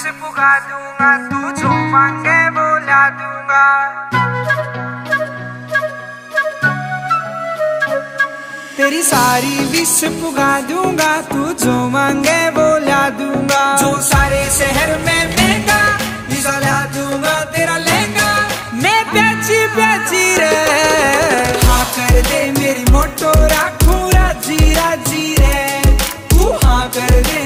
खुश पुगा दूँगा तू जो मांगे बोला दूँगा। तेरी सारी विश पुगा दूँगा तू जो मांगे बोला दूँगा। जो सारे शहर में देगा ला दूँगा तेरा लेगा मैं प्याची प्याची रे हाँ कर दे मेरी मोटो राख।